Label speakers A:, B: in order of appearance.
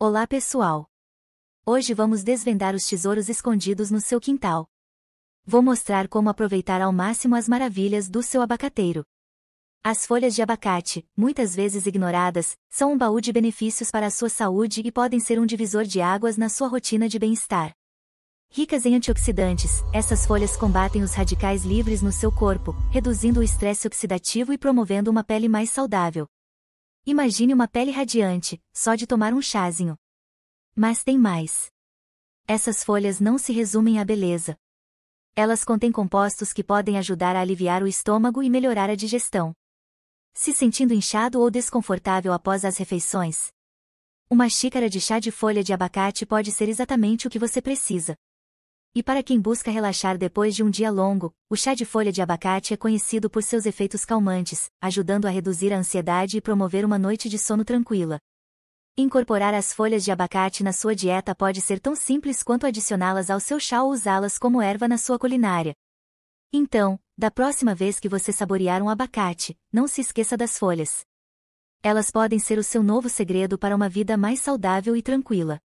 A: Olá pessoal! Hoje vamos desvendar os tesouros escondidos no seu quintal. Vou mostrar como aproveitar ao máximo as maravilhas do seu abacateiro. As folhas de abacate, muitas vezes ignoradas, são um baú de benefícios para a sua saúde e podem ser um divisor de águas na sua rotina de bem-estar. Ricas em antioxidantes, essas folhas combatem os radicais livres no seu corpo, reduzindo o estresse oxidativo e promovendo uma pele mais saudável. Imagine uma pele radiante, só de tomar um chazinho. Mas tem mais. Essas folhas não se resumem à beleza. Elas contêm compostos que podem ajudar a aliviar o estômago e melhorar a digestão. Se sentindo inchado ou desconfortável após as refeições? Uma xícara de chá de folha de abacate pode ser exatamente o que você precisa. E para quem busca relaxar depois de um dia longo, o chá de folha de abacate é conhecido por seus efeitos calmantes, ajudando a reduzir a ansiedade e promover uma noite de sono tranquila. Incorporar as folhas de abacate na sua dieta pode ser tão simples quanto adicioná-las ao seu chá ou usá-las como erva na sua culinária. Então, da próxima vez que você saborear um abacate, não se esqueça das folhas. Elas podem ser o seu novo segredo para uma vida mais saudável e tranquila.